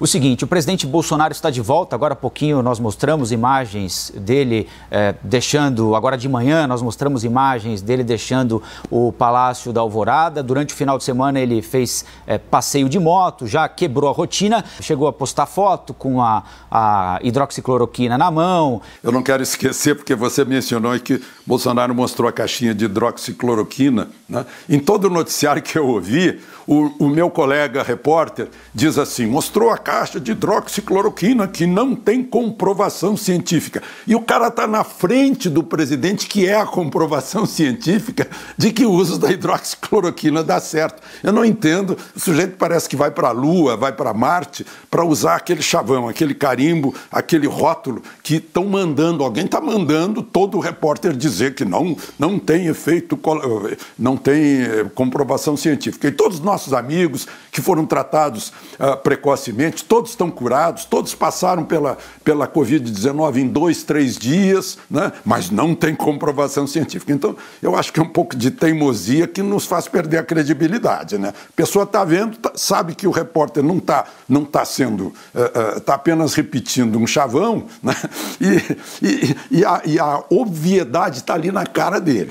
o seguinte: o presidente Bolsonaro está de volta. Agora há pouquinho nós mostramos imagens dele eh, deixando, agora de manhã nós mostramos imagens dele deixando o Palácio da Alvorada. Durante o final de semana ele fez eh, passeio de moto, já quebrou a rotina, chegou a postar foto com a, a hidroxicloroquina na mão. Eu não quero esquecer, porque você mencionou que Bolsonaro mostrou a caixinha de hidroxicloroquina. Né? Em todo o noticiário que eu ouvi, o, o meu colega repórter diz assim: mostrou a caixa de hidroxicloroquina que não tem comprovação científica. E o cara está na frente do presidente, que é a comprovação científica de que o uso da hidroxicloroquina dá certo. Eu não entendo. O sujeito parece que vai para a Lua, vai para Marte, para usar aquele chavão, aquele carimbo, aquele rótulo que estão mandando. Alguém está mandando todo repórter dizer que não, não tem efeito, não tem eh, comprovação científica. E todos nossos amigos que foram tratados uh, precocemente, todos estão curados, todos passaram pela, pela Covid-19 em dois, três dias, né? mas não tem comprovação científica. Então, eu acho que é um pouco de teimosia que nos faz perder a credibilidade. Né? A pessoa está vendo, tá, sabe que o repórter não está não tá sendo, está uh, uh, apenas repetindo um chavão, né? e, e, e, a, e a obviedade está ali na cara dele.